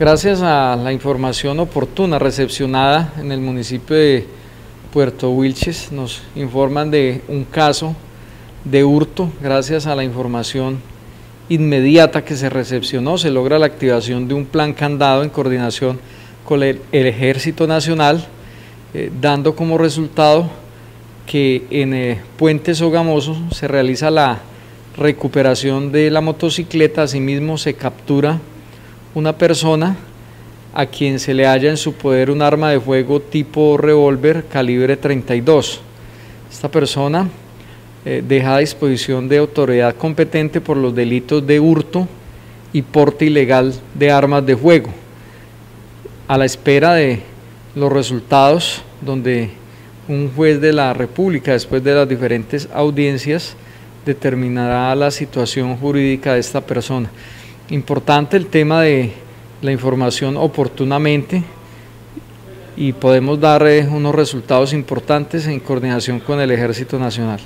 Gracias a la información oportuna recepcionada en el municipio de Puerto Wilches, nos informan de un caso de hurto. Gracias a la información inmediata que se recepcionó, se logra la activación de un plan candado en coordinación con el, Ejército Nacional, eh, dando como resultado que en eh, Puente Sogamoso se realiza la recuperación de la motocicleta, asimismo se captura una persona a quien se le halla en su poder un arma de fuego tipo revólver calibre 32. Esta persona eh, deja a disposición de autoridad competente por los delitos de hurto y porte ilegal de armas de fuego. A la espera de los resultados donde un juez de la República, después de las diferentes audiencias, determinará la situación jurídica de esta persona. Importante el tema de la información oportunamente y podemos dar eh, unos resultados importantes en coordinación con el Ejército Nacional.